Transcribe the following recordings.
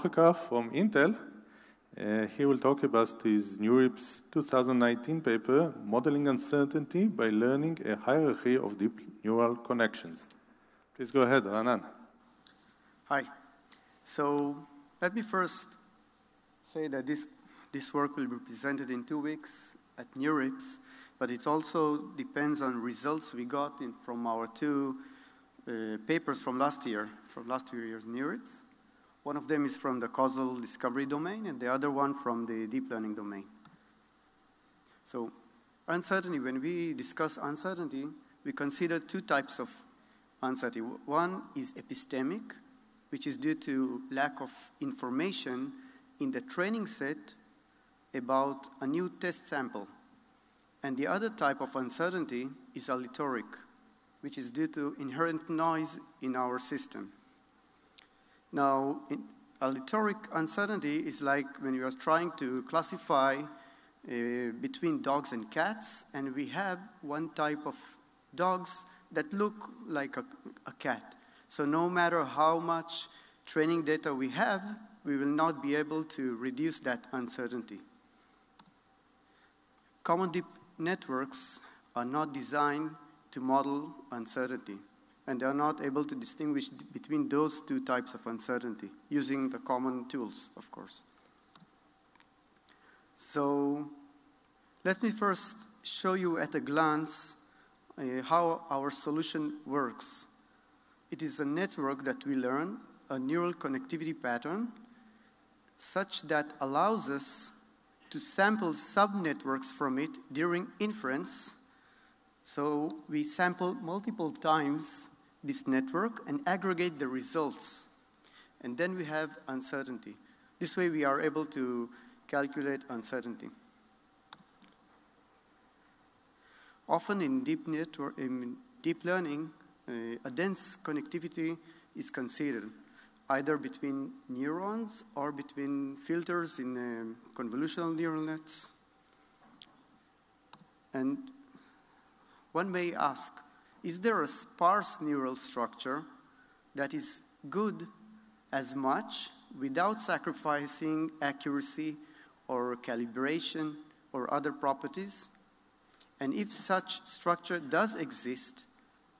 From Intel. Uh, he will talk about his NeurIPS 2019 paper, Modeling Uncertainty by Learning a Hierarchy of Deep Neural Connections. Please go ahead, Raanan. Hi. So let me first say that this, this work will be presented in two weeks at NeurIPS, but it also depends on results we got in, from our two uh, papers from last year, from last years NeurIPS. One of them is from the causal discovery domain, and the other one from the deep learning domain. So uncertainty, when we discuss uncertainty, we consider two types of uncertainty. One is epistemic, which is due to lack of information in the training set about a new test sample. And the other type of uncertainty is aleatoric, which is due to inherent noise in our system. Now, aleatoric uncertainty is like when you are trying to classify uh, between dogs and cats, and we have one type of dogs that look like a, a cat. So no matter how much training data we have, we will not be able to reduce that uncertainty. Common deep networks are not designed to model uncertainty and they are not able to distinguish between those two types of uncertainty using the common tools, of course. So let me first show you at a glance uh, how our solution works. It is a network that we learn, a neural connectivity pattern, such that allows us to sample subnetworks from it during inference. So we sample multiple times this network and aggregate the results. And then we have uncertainty. This way we are able to calculate uncertainty. Often in deep, network, in deep learning, uh, a dense connectivity is considered, either between neurons or between filters in um, convolutional neural nets. And one may ask, is there a sparse neural structure that is good as much without sacrificing accuracy or calibration or other properties? And if such structure does exist,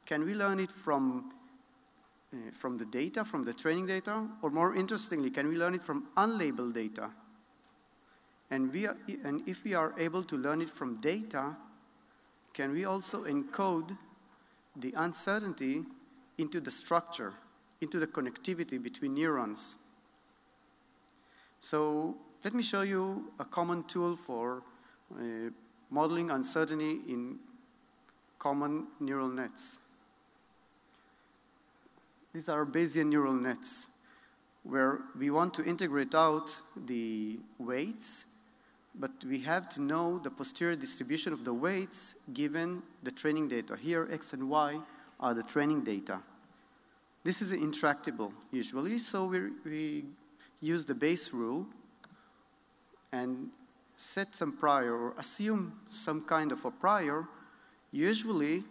can we learn it from, uh, from the data, from the training data? Or more interestingly, can we learn it from unlabeled data? And, we are, and if we are able to learn it from data, can we also encode the uncertainty into the structure, into the connectivity between neurons. So let me show you a common tool for uh, modeling uncertainty in common neural nets. These are Bayesian neural nets where we want to integrate out the weights but we have to know the posterior distribution of the weights given the training data. Here, x and y are the training data. This is intractable usually, so we, we use the Bayes rule and set some prior or assume some kind of a prior. Usually,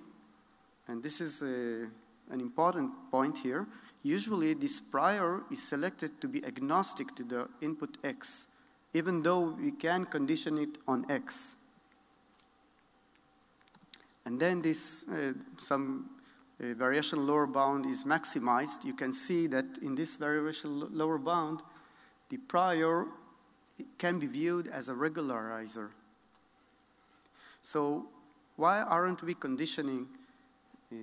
and this is a, an important point here, usually this prior is selected to be agnostic to the input x even though we can condition it on X. And then this, uh, some uh, variation lower bound is maximized. You can see that in this variation lower bound, the prior can be viewed as a regularizer. So why aren't we conditioning uh,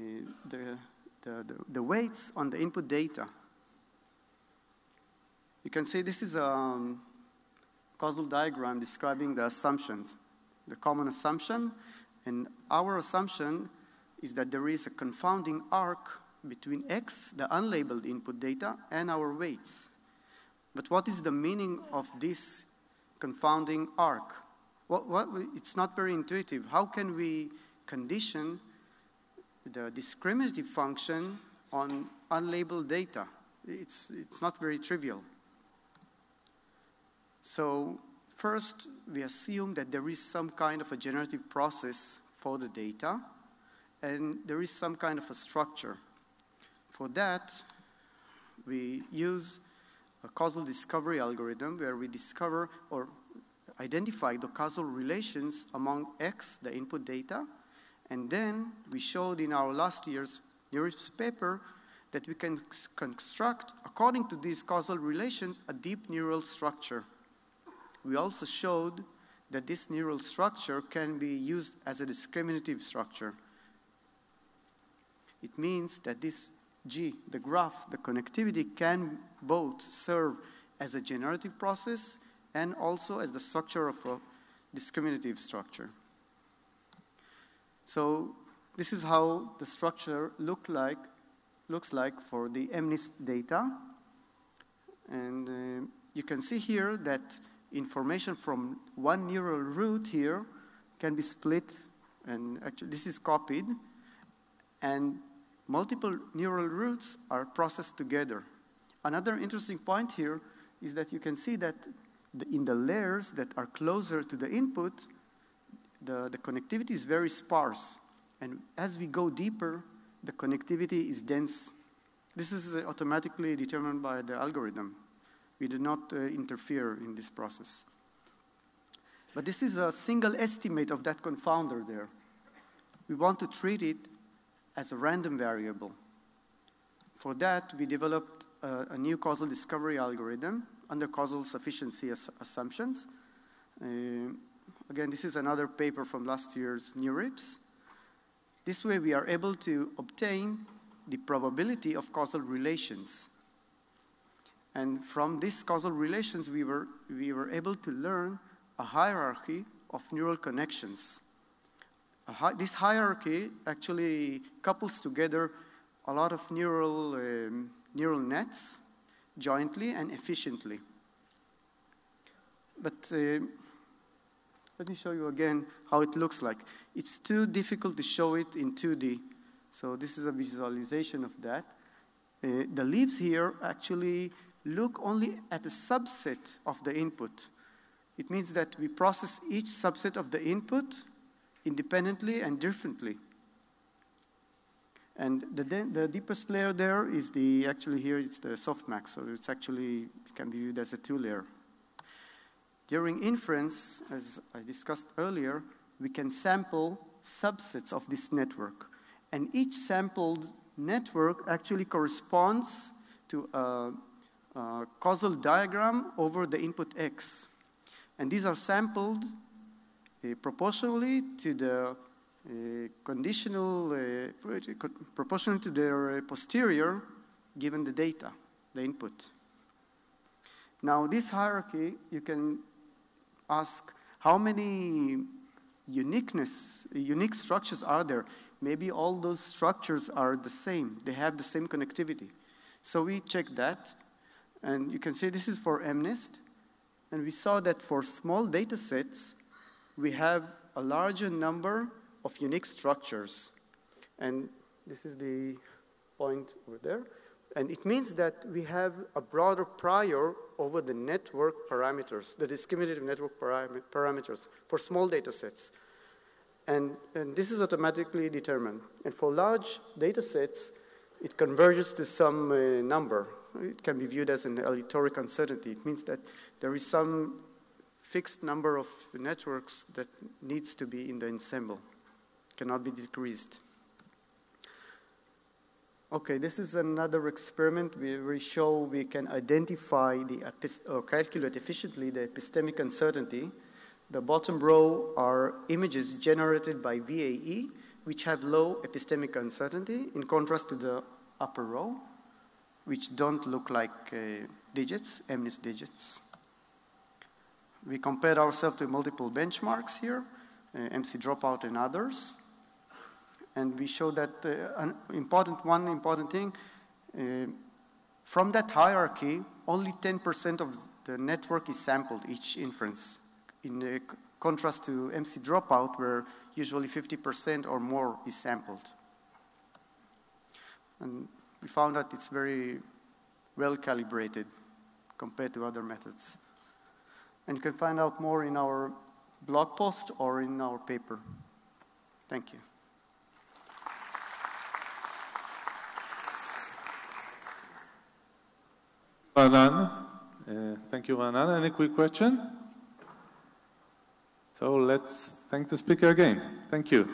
the, the, the, weights on the input data? You can see this is a um, causal diagram describing the assumptions, the common assumption. And our assumption is that there is a confounding arc between X, the unlabeled input data, and our weights. But what is the meaning of this confounding arc? What, what, it's not very intuitive. How can we condition the discriminative function on unlabeled data? It's, it's not very trivial. So first, we assume that there is some kind of a generative process for the data, and there is some kind of a structure. For that, we use a causal discovery algorithm where we discover or identify the causal relations among X, the input data, and then we showed in our last year's NeurIPS paper that we can construct, according to these causal relations, a deep neural structure. We also showed that this neural structure can be used as a discriminative structure. It means that this G, the graph, the connectivity can both serve as a generative process and also as the structure of a discriminative structure. So this is how the structure look like, looks like for the MNIST data. And uh, you can see here that information from one neural root here can be split, and actually this is copied, and multiple neural roots are processed together. Another interesting point here is that you can see that the, in the layers that are closer to the input, the, the connectivity is very sparse. And as we go deeper, the connectivity is dense. This is automatically determined by the algorithm. We do not uh, interfere in this process. But this is a single estimate of that confounder there. We want to treat it as a random variable. For that, we developed a, a new causal discovery algorithm under causal sufficiency as assumptions. Uh, again, this is another paper from last year's NeurIPS. This way, we are able to obtain the probability of causal relations. And from these causal relations, we were, we were able to learn a hierarchy of neural connections. Hi this hierarchy actually couples together a lot of neural, um, neural nets jointly and efficiently. But uh, let me show you again how it looks like. It's too difficult to show it in 2D. So this is a visualization of that. Uh, the leaves here actually look only at a subset of the input. It means that we process each subset of the input independently and differently. And the, the deepest layer there is the, actually here it's the softmax, so it's actually, can be viewed as a two layer. During inference, as I discussed earlier, we can sample subsets of this network. And each sampled network actually corresponds to a, a causal diagram over the input X. And these are sampled uh, proportionally to the uh, conditional, uh, proportional to their posterior given the data, the input. Now, this hierarchy, you can ask how many uniqueness, unique structures are there? Maybe all those structures are the same. They have the same connectivity. So we check that, and you can see this is for MNIST, and we saw that for small data sets, we have a larger number of unique structures. And this is the point over there. And it means that we have a broader prior over the network parameters, the discriminative network param parameters for small data sets. And, and this is automatically determined. And for large data sets, it converges to some uh, number. It can be viewed as an aleatoric uncertainty. It means that there is some fixed number of networks that needs to be in the ensemble, cannot be decreased. Okay, this is another experiment where we show we can identify the or calculate efficiently the epistemic uncertainty. The bottom row are images generated by VAE, which have low epistemic uncertainty, in contrast to the upper row, which don't look like uh, digits, MNIST digits. We compared ourselves to multiple benchmarks here, uh, MC Dropout and others. And we show that uh, an important, one important thing, uh, from that hierarchy, only 10% of the network is sampled each inference, in contrast to MC Dropout, where usually 50% or more is sampled. And we found that it's very well calibrated compared to other methods. And you can find out more in our blog post or in our paper. Thank you. Alan. Uh, thank you, Ra'anan. Any quick question? So let's thank the speaker again. Thank you.